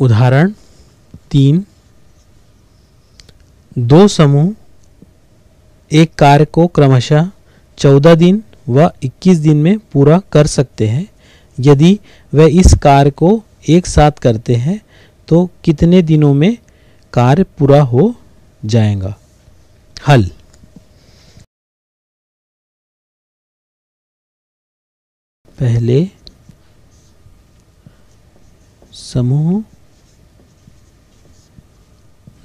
उदाहरण तीन। दो समूह, एक कार्य को क्रमशः चौदह दिन व इक्कीस दिन में पूरा कर सकते हैं। यदि वह इस कार्य को एक साथ करते हैं तो कितने दिनों में कार्य पूरा हो जाएगा? हल। पहले समूह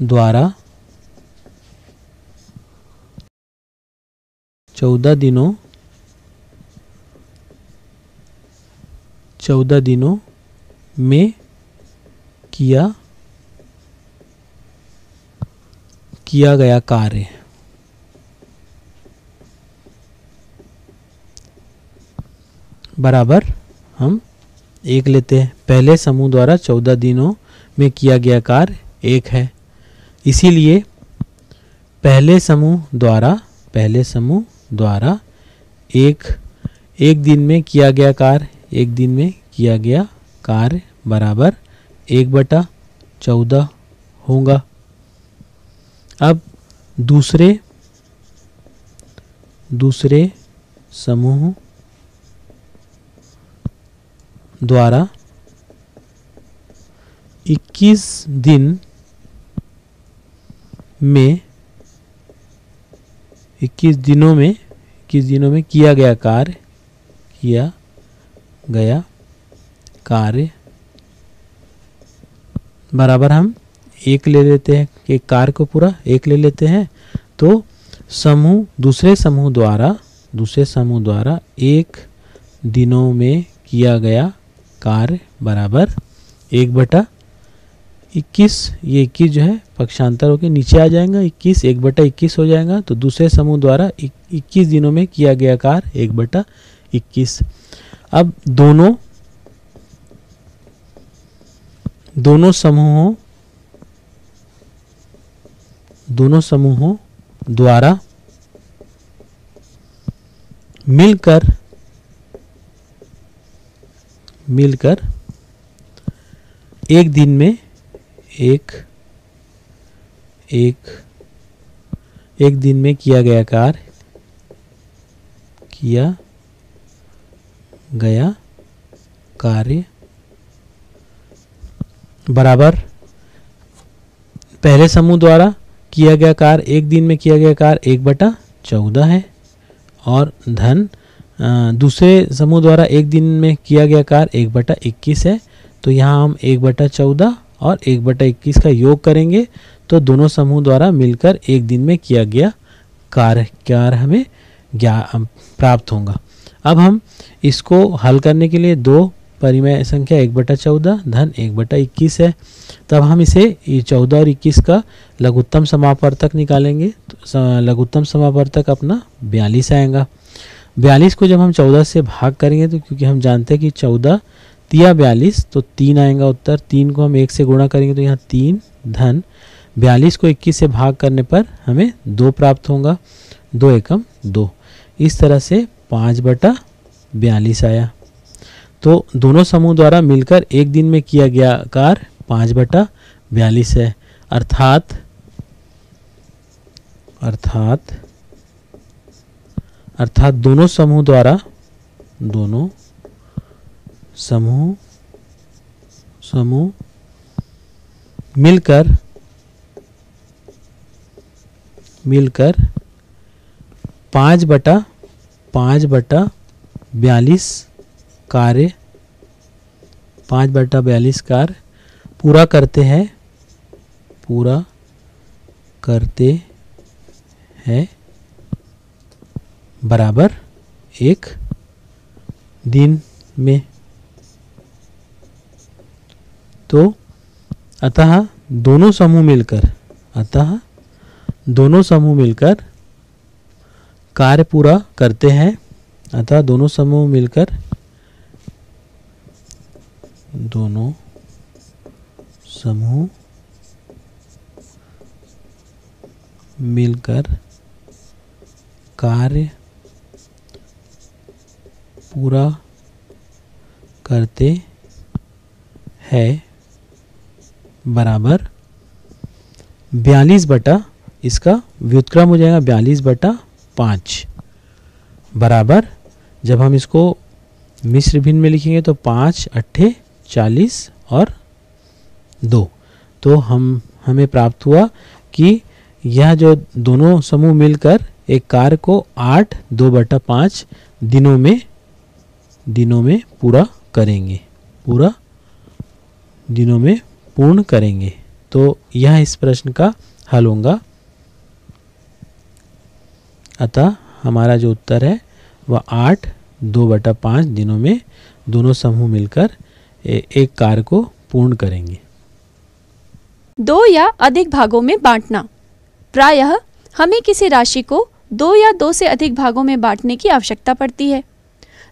द्वारा चौदह दिनों चौदह दिनों में किया किया गया कार्य। बराबर, हम एक लेते हैं। पहले समूह द्वारा चौदह दिनों में किया गया कार्य एक है। इसीलिए पहले समूह द्वारा, पहले समूह द्वारा एक एक दिन में किया गया कार्य एक दिन में किया गया कार्य बराबर एक बटा चौदह होगा। अब दूसरे दूसरे समूह द्वारा 21 दिन में 21 दिनों में 21 दिनों में किया गया कार्य, किया गया कार्य। बराबर हम एक ले लेते हैं, एक कार्य को पूरा एक ले लेते हैं। तो समूह, दूसरे समूह द्वारा, दूसरे समूह द्वारा एक दिनों में किया गया कार्य बराबर एक बटा इक्कीस, ये इक्कीस जो है, पक्षांतर होकर नीचे आ जाएगा, इक्कीस, एक बटा इक्कीस हो जाएगा तो दूसरे समूह द्वारा इक्कीस दिनों में किया गया कार्य, एक बटा इक्कीस। अब दोनों दोनों समूहों दोनों समूहों द्वारा मिलकर मिलकर एक दिन में एक एक एक दिन में किया गया कार्य, किया गया कार्य बराबर। पहले समूह द्वारा किया गया कार्य, एक दिन में किया गया कार्य एक बटा चौदह है, और धन दूसरे समूह द्वारा एक दिन में किया गया कार्य एक बटा इक्कीस है तो यहाँ हम एक बटा चौदह और एक बटा इक्कीस का योग करेंगे तो दोनों समूह द्वारा मिलकर एक दिन में किया गया कार्य कार्य हमें? ज्ञा प्राप्त होगा। अब हम इसको हल करने के लिए दो परिमय संख्या, एक बटा चौदह, धन एक बटा इक्कीस है। तब हम इसे चौदह और इक्कीस का लघुत्तम समापर्तक निकालेंगे तो लघुत्तम समापर्तक अपना बयालीस आएगा। बयालीस को जब हम चौदह से भाग करेंगे तो क्योंकि हम जानते हैं कि चौदह तिया बयालीस तो तीन आएगा उत्तर, तीन को हम एक से गुणा करेंगे तो यहाँ तीन, धन। बयालीस को इक्कीस से भाग करने पर हमें दो प्राप्त होगा, दो एकम दो। इस तरह से पाँच बटा बयालीस आया। तो दोनों समूह द्वारा मिलकर एक दिन में किया गया कार्य पाँच बटा बयालीस है। अर्थात अर्थात अर्थात दोनों समूह द्वारा, दोनों समूह समूह, मिलकर मिलकर पाँच बटा पाँच बटा बयालीस कार्य, पाँच बटा बयालीस कार्य पूरा करते हैं, पूरा करते हैं, बराबर एक दिन में। तो अतः दोनों समूह मिलकर, अतः दोनों समूह मिलकर कार्य पूरा करते हैं। अतः दोनों समूह मिलकर, दोनों समूह मिलकर कार्य पूरा करते हैं। बराबर बयालीस बटा इसका व्युतक्रम हो जाएगा बयालीस बटा पाँच। बराबर, जब हम इसको मिश्र भिन्न में लिखेंगे तो पाँच, अट्ठे, चालीस और दो। तो हम, हमें प्राप्त हुआ कि यह जो दोनों समूह मिलकर एक कार्य को आठ, दो बटा पाँच दिनों में दिनों में पूरा करेंगे। पूरा दिनों में पूर्ण करेंगे। तो यह इस प्रश्न का हल होगा। अतः हमारा जो उत्तर है, वह आठ, दो बटा पाँच दिनों में दोनों समूह मिलकर एक कार्य को पूर्ण करेंगे। दो या अधिक भागों में बांटना। प्रायः हमें किसी राशि को दो या दो से अधिक भागों में बांटने की आवश्यकता पड़ती है।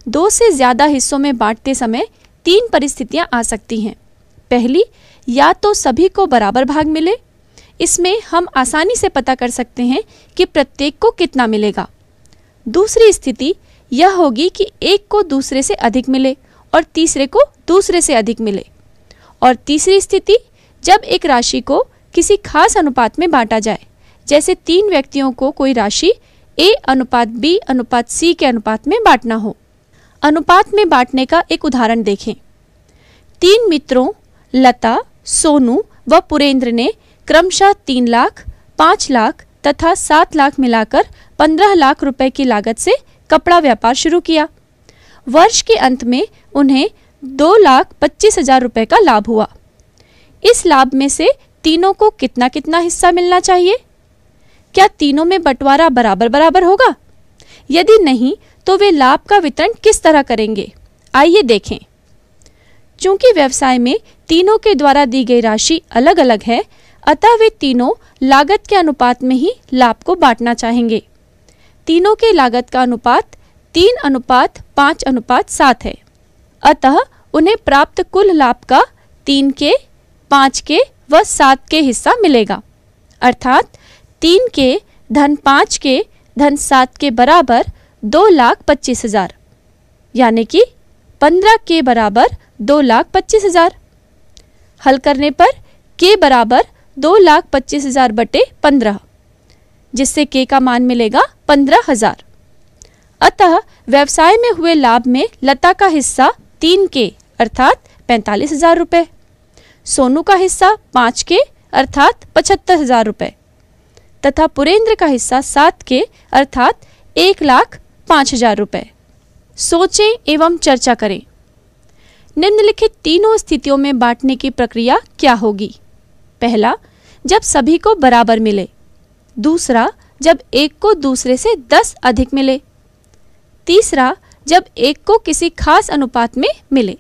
दो से ज़्यादा हिस्सों में बांटते समय तीन परिस्थितियाँ आ सकती हैं। पहली या तो सभी को बराबर भाग मिले। इसमें हम आसानी से पता कर सकते हैं कि प्रत्येक को कितना मिलेगा। दूसरी स्थिति यह होगी कि एक को दूसरे से अधिक मिले और तीसरे को दूसरे से अधिक मिले। और तीसरी स्थिति, जब एक राशि को किसी खास अनुपात में बांटा जाए, जैसे तीन व्यक्तियों को कोई राशि ए अनुपात, बी अनुपात, सी के अनुपात में बांटना हो। अनुपात में बांटने का एक उदाहरण देखें। तीन मित्रों, लता सोनू व पुरेंद्र ने क्रमशः तीन लाख, पाँच लाख तथा सात लाख मिलाकर पंद्रह लाख रुपए की लागत से कपड़ा व्यापार शुरू किया। वर्ष के अंत में उन्हें दो लाख पच्चीस हज़ार रुपये का लाभ हुआ। इस लाभ में से तीनों को कितना कितना हिस्सा मिलना चाहिए? क्या तीनों में बंटवारा बराबर बराबर होगा? यदि नहीं तो वे लाभ का वितरण किस तरह करेंगे? आइए देखें। चूँकि व्यवसाय में तीनों के द्वारा दी गई राशि अलग अलग है, अतः वे तीनों लागत के अनुपात में ही लाभ को बांटना चाहेंगे। तीनों के लागत का अनुपात तीन अनुपात पाँच अनुपात सात है। अतः उन्हें प्राप्त कुल लाभ का तीन के, पाँच के व सात के हिस्सा मिलेगा। अर्थात तीन के धन पाँच के धन सात के बराबर दो लाख पच्चीस हज़ार, यानी कि पंद्रह के बराबर दो लाख पच्चीस हज़ार। हल करने पर के बराबर दो लाख पच्चीस हज़ार बटे पंद्रह, जिससे के का मान मिलेगा पंद्रह हज़ार। अतः व्यवसाय में हुए लाभ में लता का हिस्सा तीन के अर्थात पैंतालीस हज़ार रुपये। सोनू का हिस्सा पाँच के अर्थात पचहत्तर हज़ार रुपये। तथा पुरेंद्र का हिस्सा सात के अर्थात एक लाख पाँच हज़ार रुपये। सोचें एवं चर्चा करें। निम्नलिखित तीनों स्थितियों में बांटने की प्रक्रिया क्या होगी? पहला, जब सभी को बराबर मिले। दूसरा, जब एक को दूसरे से दस अधिक मिले। तीसरा, जब एक को किसी खास अनुपात में मिले।